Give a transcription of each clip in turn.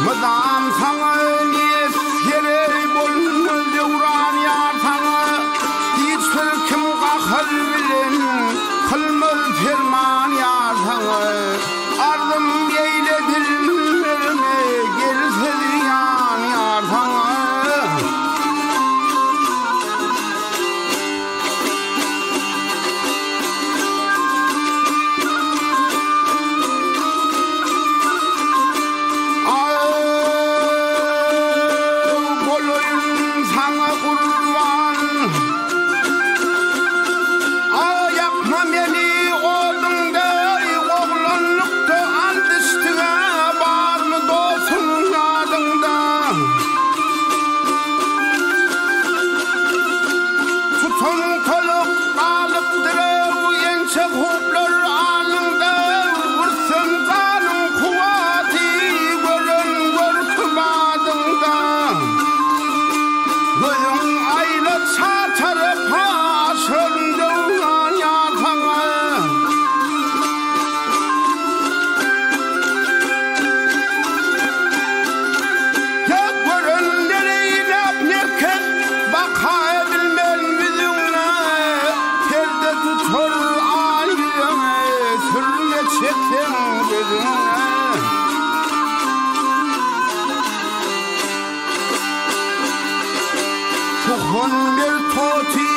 ਮਦਾਨ ਥਾਂ ਲੀਸ ਯਰੇ ਬੋਲ ਦੇਵਰਾਨ ਯਾਰ ਥਾਂ hiç bir kim kahır bilin kılmır firman yazar چیک تم دره تو خون دل تو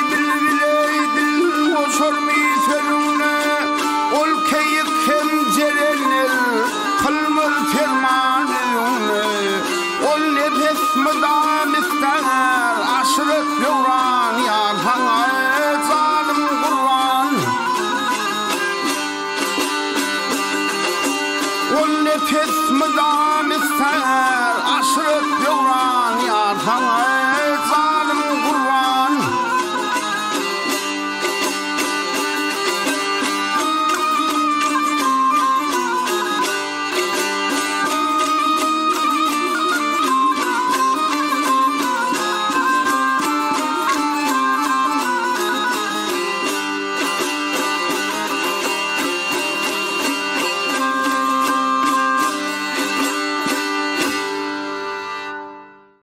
O nefes müdam ister? Aşırı yol